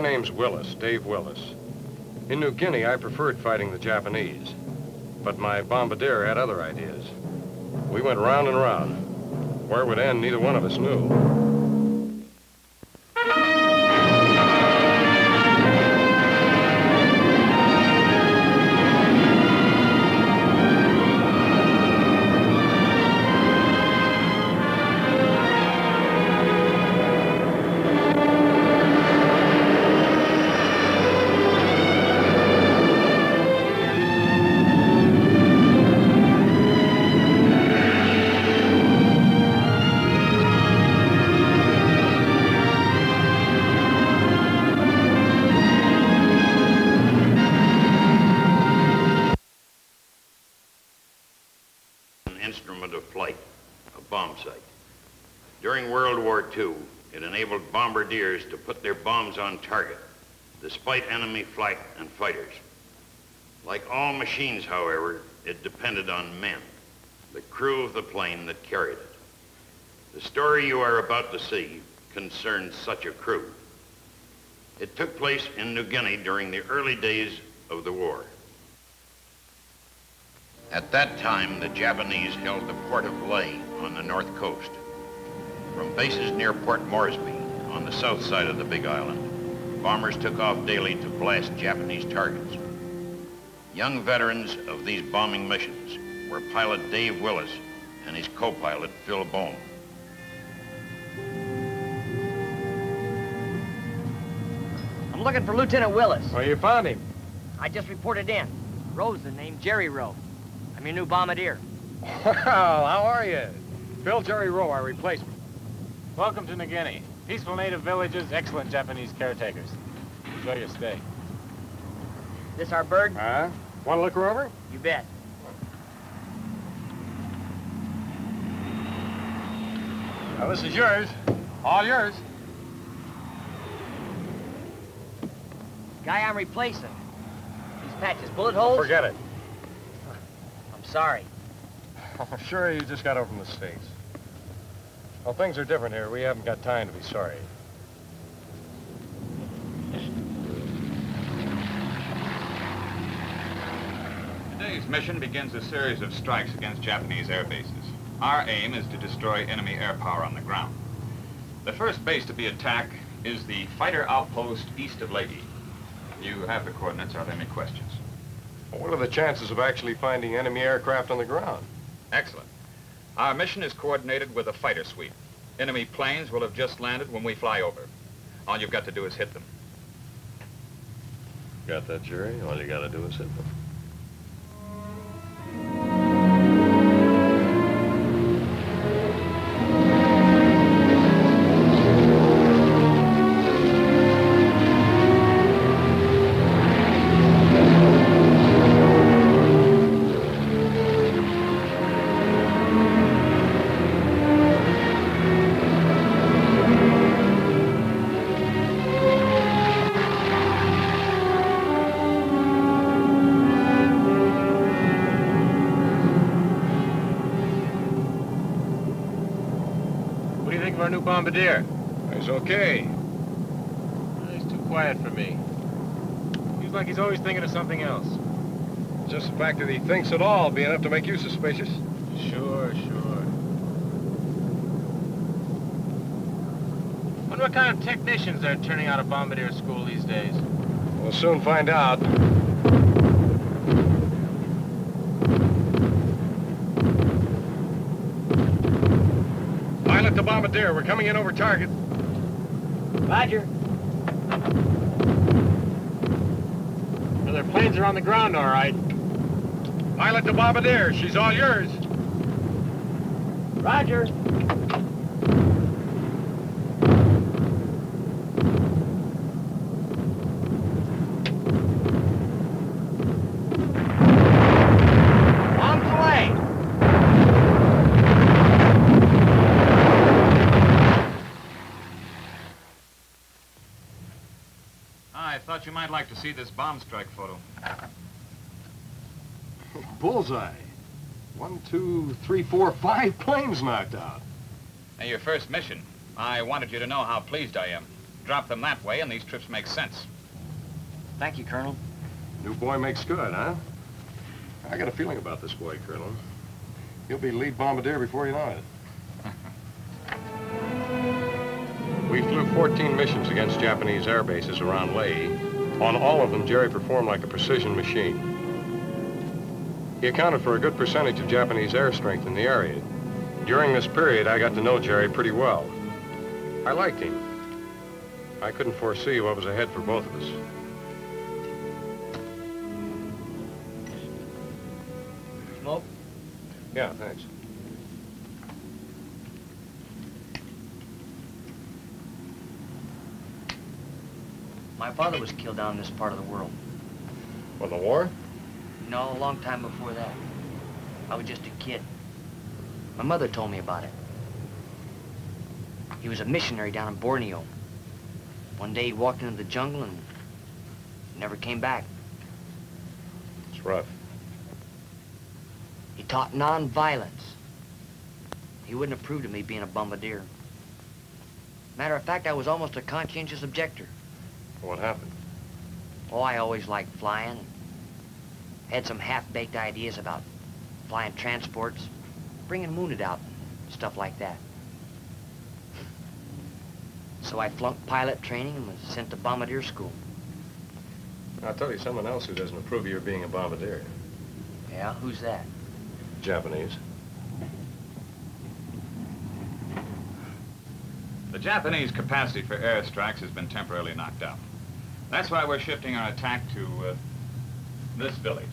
My name's Willis, Dave Willis. In New Guinea, I preferred fighting the Japanese. But my bombardier had other ideas. We went round and round. Where would end, neither one of us knew. Bombardiers to put their bombs on target, despite enemy flight and fighters. Like all machines, however, it depended on men, the crew of the plane that carried it. The story you are about to see concerns such a crew. It took place in New Guinea during the early days of the war. At that time, the Japanese held the port of Lae on the north coast. From bases near Port Moresby, on the south side of the big island. Bombers took off daily to blast Japanese targets. Young veterans of these bombing missions were pilot Dave Willis and his co-pilot Phil Bone. I'm looking for Lieutenant Willis. Well, you found him. I just reported in. Roe's the name, Jerry Roe. I'm your new bombardier. Well, how are you? Phil Jerry Roe, our replacement. Welcome to New Guinea. Peaceful native villages, excellent Japanese caretakers. Enjoy your stay. This our bird? Huh? Want to look her over? You bet. Now, this is yours. All yours. Guy I'm replacing. These patches, bullet holes? Forget it. I'm sorry. I'm sure you just got over from the States. Well, things are different here. We haven't got time to be sorry. Today's mission begins a series of strikes against Japanese air bases. Our aim is to destroy enemy air power on the ground. The first base to be attacked is the fighter outpost east of Lady. You have the coordinates. Are there any questions? Well, what are the chances of actually finding enemy aircraft on the ground? Excellent. Our mission is coordinated with a fighter sweep. Enemy planes will have just landed when we fly over. All you've got to do is hit them. Got that, Jerry? All you got to do is hit them. Bombardier? He's okay. Oh, he's too quiet for me. Seems like he's always thinking of something else. Just the fact that he thinks at all be enough to make you suspicious. Sure, sure. Wonder what kind of technicians they're turning out of bombardier school these days. We'll soon find out. The bombardier. We're coming in over target. Roger. Well, their planes are on the ground, all right. Pilot the bombardier. She's all yours. Roger. thought you might like to see this bomb strike photo. Bullseye. One, two, three, four, five planes knocked out. Now, your first mission. I wanted you to know how pleased I am. drop them that way, and these trips make sense. Thank you, Colonel. New boy makes good, huh? I got a feeling about this boy, Colonel. He'll be lead bombardier before you know it. we flew 14 missions against Japanese air bases around Lae. On all of them, Jerry performed like a precision machine. He accounted for a good percentage of Japanese air strength in the area. During this period, I got to know Jerry pretty well. I liked him. I couldn't foresee what was ahead for both of us. Smoke? Yeah, thanks. My father was killed down in this part of the world. When the war? No, a long time before that. I was just a kid. My mother told me about it. He was a missionary down in Borneo. One day he walked into the jungle and never came back. It's rough. He taught nonviolence. He wouldn't approve of me being a bombardier. Matter of fact, I was almost a conscientious objector. What happened? Oh, I always liked flying. Had some half-baked ideas about flying transports, bringing wounded out, stuff like that. So I flunked pilot training and was sent to bombardier school. I'll tell you someone else who doesn't approve of your being a bombardier. Yeah, who's that? Japanese. The Japanese capacity for airstrikes has been temporarily knocked out. That's why we're shifting our attack to uh, this village.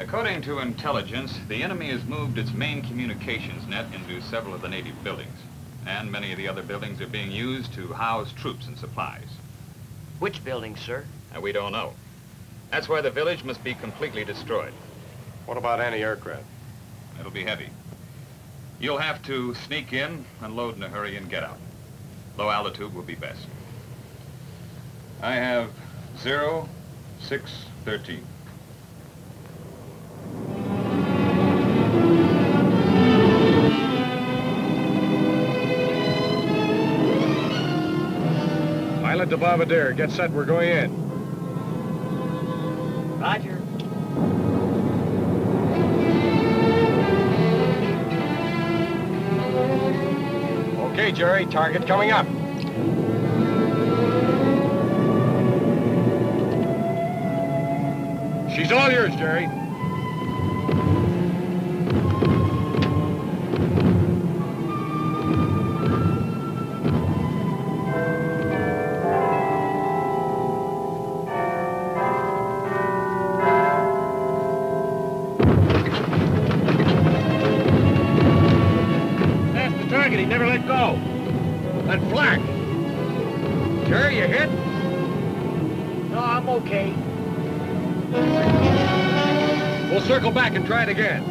According to intelligence, the enemy has moved its main communications net into several of the native buildings. And many of the other buildings are being used to house troops and supplies. Which buildings, sir? And we don't know. That's why the village must be completely destroyed. What about anti-aircraft? It'll be heavy. You'll have to sneak in, unload in a hurry, and get out. Low altitude will be best. I have zero, six, thirteen. Pilot to bombardier. Get set. We're going in. Roger. Okay, Jerry. Target coming up. She's all yours, Jerry. Again.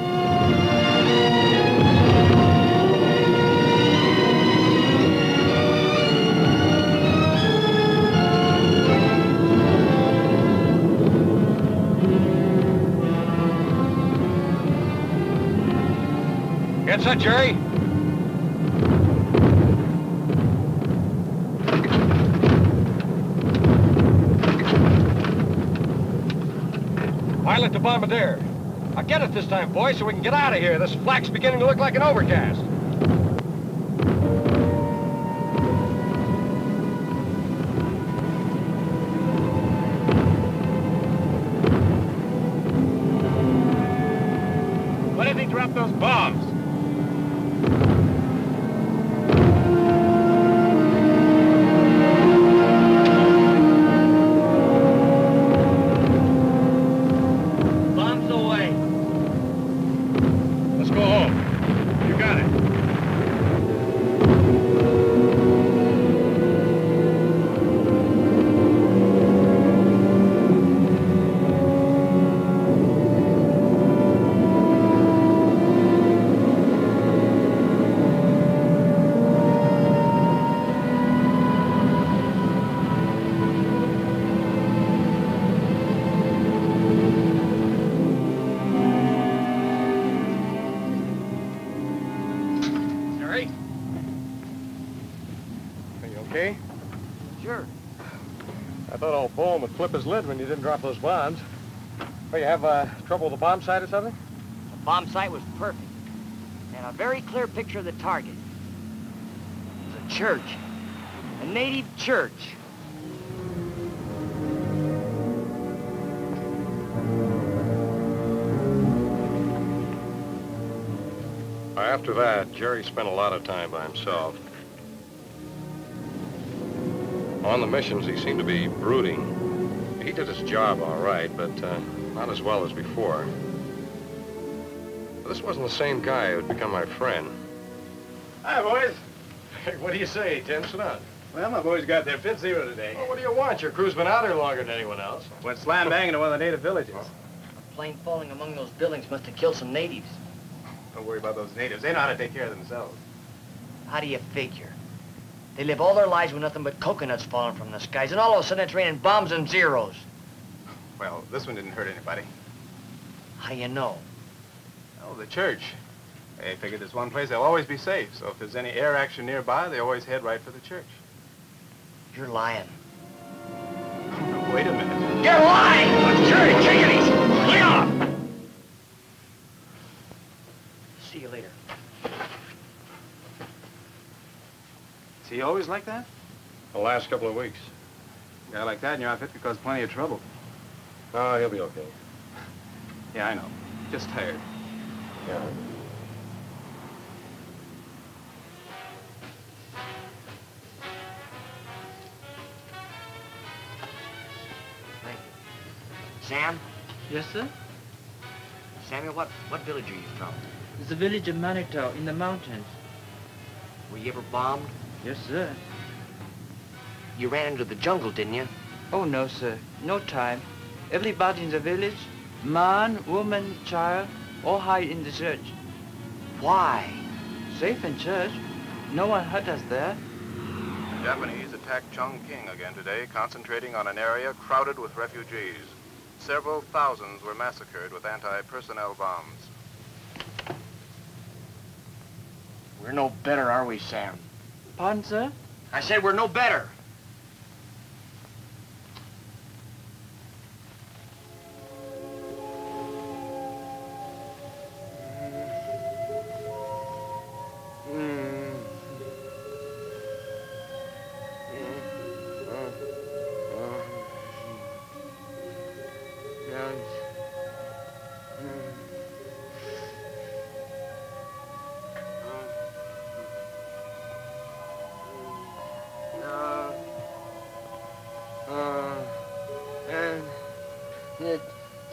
Get set, Jerry. Pilot to bombardier. I'll get it this time, boys, so we can get out of here. This flak's beginning to look like an overcast. Flip his lid when you didn't drop those bombs. Well, you have uh, trouble with the bomb sight or something? The bomb sight was perfect. And a very clear picture of the target. It was a church. A native church. After that, Jerry spent a lot of time by himself. On the missions, he seemed to be brooding. He did his job all right, but uh, not as well as before. But this wasn't the same guy who'd become my friend. Hi, boys. What do you say, Tim? Sit down. Well, my boys got their fifth zero today. Well, what do you want? Your crew's been out here longer than anyone else. Went slam bang into one of the native villages. A plane falling among those buildings must have killed some natives. Don't worry about those natives. They know how to take care of themselves. How do you figure? They live all their lives with nothing but coconuts falling from the skies, and all of a sudden it's raining bombs and zeros. Well, this one didn't hurt anybody. How do you know? Oh, the church. They figured there's one place they'll always be safe, so if there's any air action nearby, they always head right for the church. You're lying. Wait a minute. You're lying! Jerry, take he always like that? The last couple of weeks. A guy like that in your outfit could cause plenty of trouble. Oh, he'll be okay. Yeah, I know. Just tired. Yeah. Sam? Yes, sir? Samuel, what, what village are you from? It's the village of Manitou in the mountains. Were you ever bombed? Yes, sir. You ran into the jungle, didn't you? Oh, no, sir. No time. Everybody in the village, man, woman, child, all hide in the church. Why? Safe in church. No one hurt us there. The Japanese attacked Chongqing again today, concentrating on an area crowded with refugees. Several thousands were massacred with anti-personnel bombs. We're no better, are we, Sam? Pardon, sir? I said we're no better.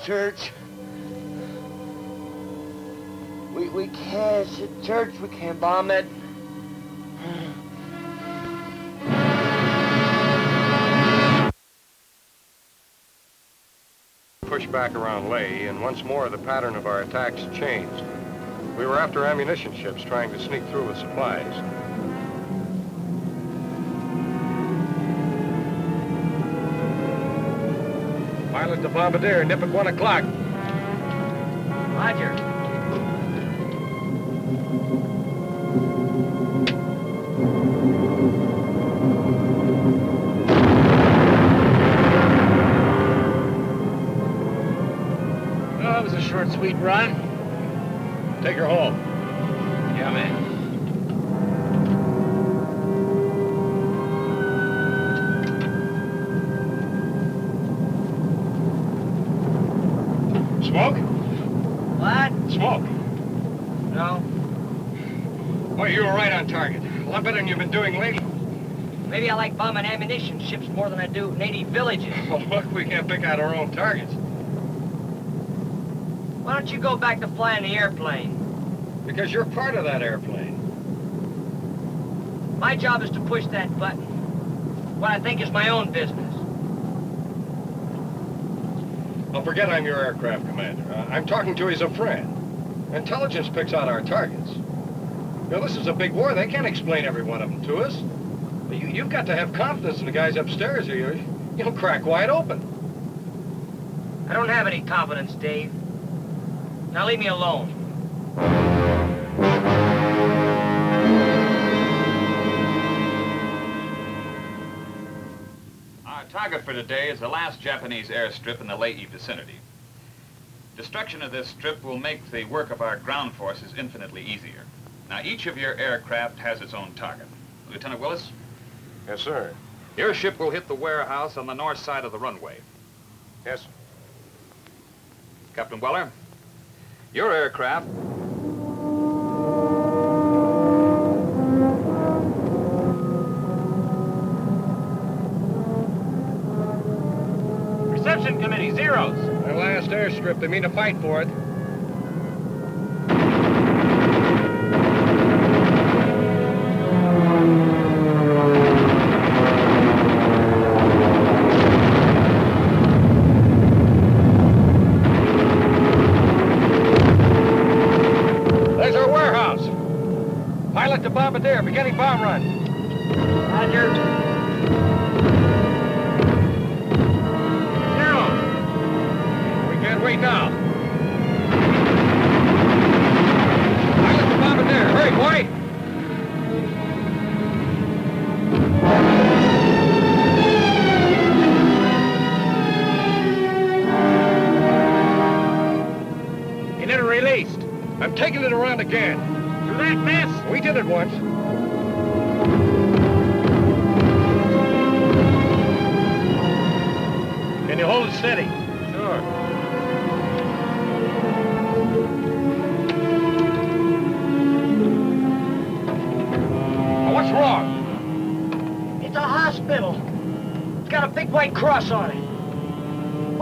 Church. We, we can't, a church, we can't bomb it. Pushed back around Lae, and once more the pattern of our attacks changed. We were after ammunition ships trying to sneak through with supplies. Pilot the Bombardier, nip at one o'clock. Roger. Oh, it was a short, sweet run. Take her home. Yeah, man. Bombing ammunition ships more than I do native villages. Well, look, we can't pick out our own targets. Why don't you go back to flying the airplane? Because you're part of that airplane. My job is to push that button. What I think is my own business. I'll forget I'm your aircraft commander. Uh, I'm talking to you as a friend. Intelligence picks out our targets. Know, this is a big war. They can't explain every one of them to us. But you, you've got to have confidence in the guys upstairs or you, you'll crack wide open. I don't have any confidence, Dave. Now leave me alone. Our target target for today is the last Japanese airstrip in the Lae vicinity. Destruction of this strip will make the work of our ground forces infinitely easier. Now, each of your aircraft has its own target. Lieutenant Willis, Yes, sir. your ship will hit the warehouse on the north side of the runway. Yes, sir. Captain Weller, your aircraft Reception committee, zeros. Their last airstrip, they mean to fight for it.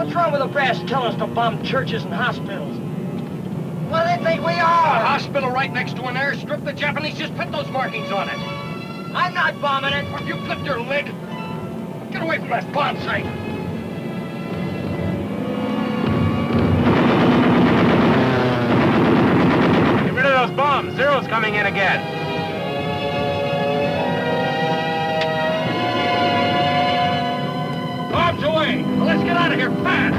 What's wrong with the brass telling us to bomb churches and hospitals? What do they think we are? A hospital right next to an airstrip. The Japanese just put those markings on it. I'm not bombing it. If you clipped your lid, get away from that bomb sight. Get rid of those bombs. Zero's coming in again. Get out of here fast.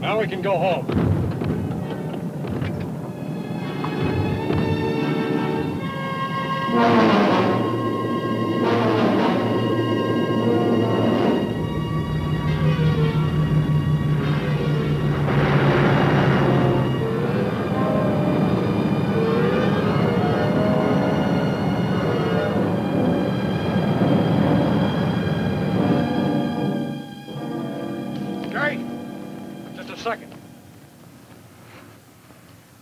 Now we can go home.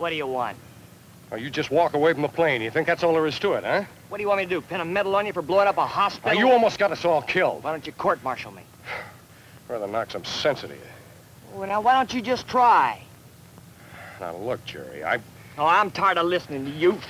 What do you want? Now, you just walk away from the plane. You think that's all there is to it, huh? What do you want me to do? Pin a medal on you for blowing up a Now, hospital? you almost got us all killed. Why don't you court-martial me? Rather knock some sense into you. Well, now, why don't you just try? Now, look, Jerry, I... Oh, I'm tired of listening to you.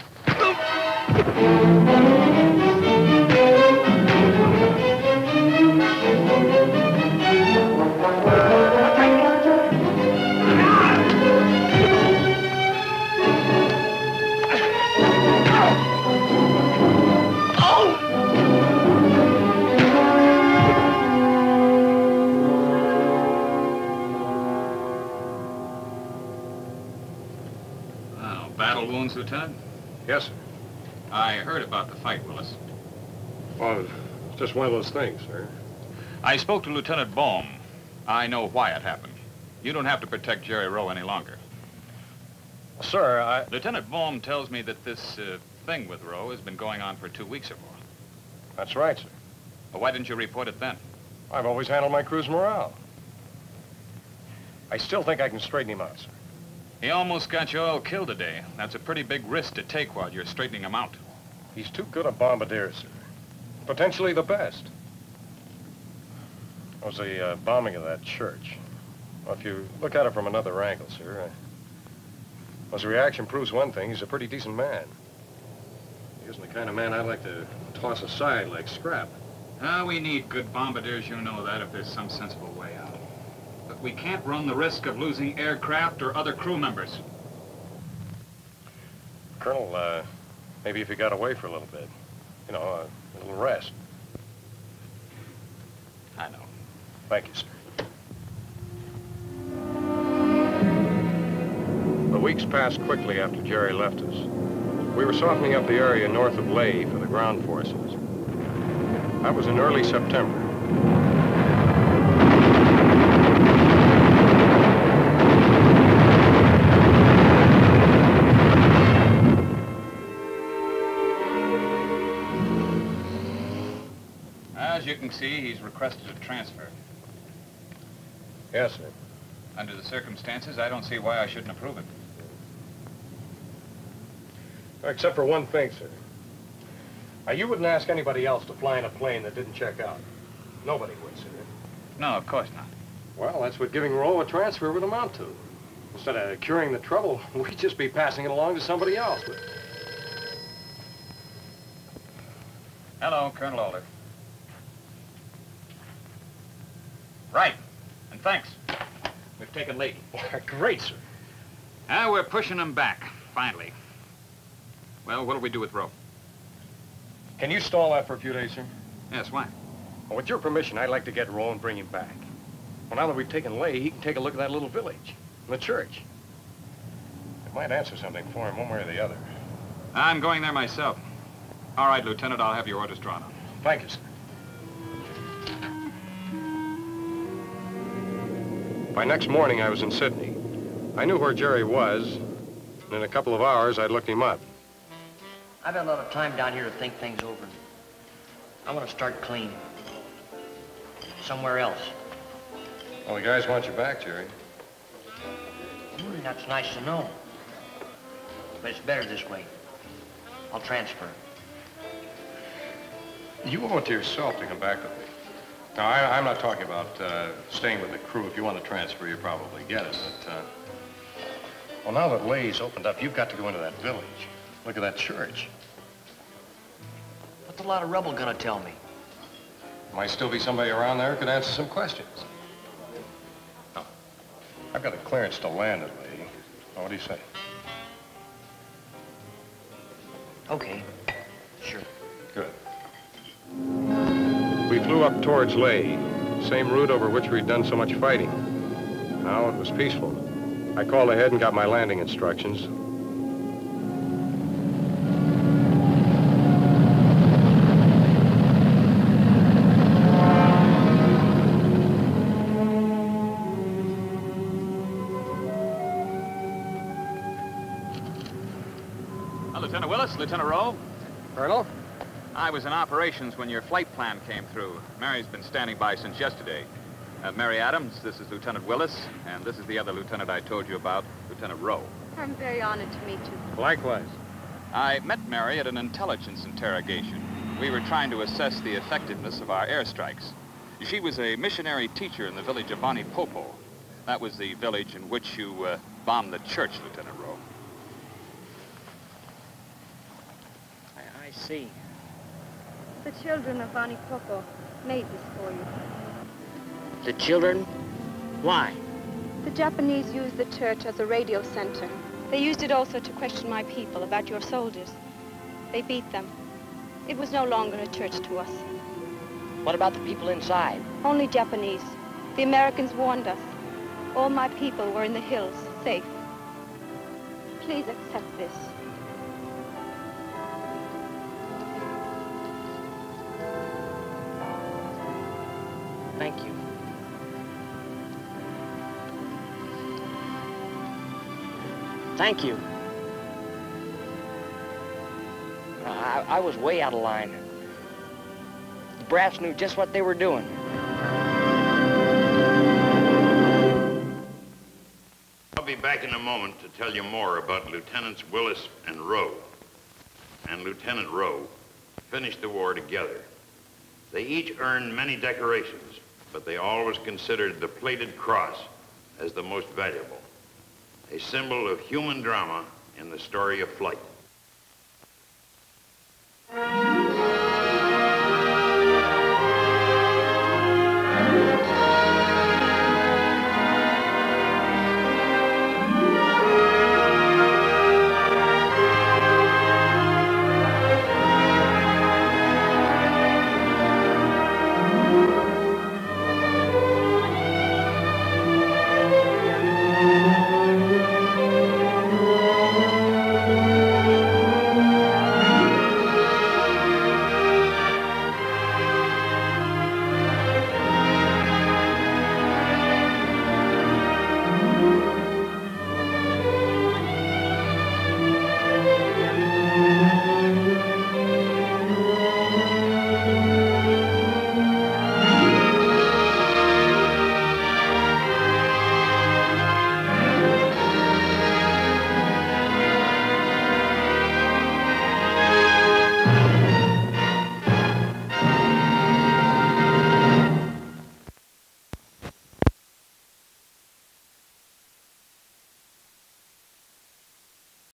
Just one of those things, sir. I spoke to Lieutenant Baum. I know why it happened. You don't have to protect Jerry Roe any longer. Sir, I... Lieutenant Baum tells me that this uh, thing with Roe has been going on for two weeks or more. That's right, sir. Well, why didn't you report it then? I've always handled my crew's morale. I still think I can straighten him out, sir. He almost got you all killed today. That's a pretty big risk to take while you're straightening him out. He's too good a bombardier, sir. Potentially the best. It was the uh, bombing of that church. Well, if you look at it from another angle, sir, uh, well, his reaction proves one thing. He's a pretty decent man. He isn't the kind of man I'd like to toss aside like scrap. Ah, we need good bombardiers, you know that, if there's some sensible way out. But we can't run the risk of losing aircraft or other crew members. Colonel, uh, maybe if you got away for a little bit, you know, a little rest. I know. Thank you, sir. The weeks passed quickly after Jerry left us. We were softening up the area north of Lae for the ground forces. That was in early September. Can see, he's requested a transfer. Yes, sir. Under the circumstances, I don't see why I shouldn't approve it. Except for one thing, sir. Now, you wouldn't ask anybody else to fly in a plane that didn't check out. Nobody would, sir. No, of course not. Well, that's what giving Roe a transfer would amount to. Instead of curing the trouble, we'd just be passing it along to somebody else. But Hello, Colonel Alder. Right. And thanks. We've taken Lae. Great, sir. Now we're pushing him back, finally. Well, what'll we do with Roe? Can you stall that for a few days, sir? Yes, why? Well, with your permission, I'd like to get Roe and bring him back. Well, now that we've taken Lae, he can take a look at that little village, and the church. It might answer something for him one way or the other. I'm going there myself. All right, Lieutenant, I'll have your orders drawn up. Thank you, sir. By next morning, I was in Sydney. I knew where Jerry was, and in a couple of hours, I'd looked him up. I've had a lot of time down here to think things over. I want to start clean. Somewhere else. Well, the guys want you back, Jerry. Hmm, that's nice to know. But it's better this way. I'll transfer. You owe it to yourself to come back with me. Now, I, I'm not talking about uh, staying with the crew. If you want to transfer, you probably get it. But, uh, well, now that Lae's opened up, you've got to go into that village. Look at that church. What's a lot of rubble gonna tell me? Might still be somebody around there who could answer some questions. Now, I've got a clearance to land at. Now, what do you say? Okay. Sure. Good. We flew up towards Lae, same route over which we'd done so much fighting. Now it was peaceful. I called ahead and got my landing instructions. Lieutenant Willis, Lieutenant Roe. Colonel? I was in operations when your flight plan came through. Mary's been standing by since yesterday. Uh, Mary Adams, this is Lieutenant Willis, and this is the other lieutenant I told you about, Lieutenant Roe. I'm very honored to meet you. Likewise. I met Mary at an intelligence interrogation. We were trying to assess the effectiveness of our airstrikes. She was a missionary teacher in the village of Bani Popo. That was the village in which you uh, bombed the church, Lieutenant Roe. I, I see. The children of Bani Popo made this for you. The children? Why? The Japanese used the church as a radio center. They used it also to question my people about your soldiers. They beat them. It was no longer a church to us. What about the people inside? Only Japanese. The Americans warned us. All my people were in the hills, safe. Please accept this. Thank you. Uh, I, I was way out of line. The brass knew just what they were doing. I'll be back in a moment to tell you more about Lieutenants Willis and Roe. And Lieutenant Roe finished the war together. They each earned many decorations, but they always considered the plated cross as the most valuable, a symbol of human drama in the story of flight.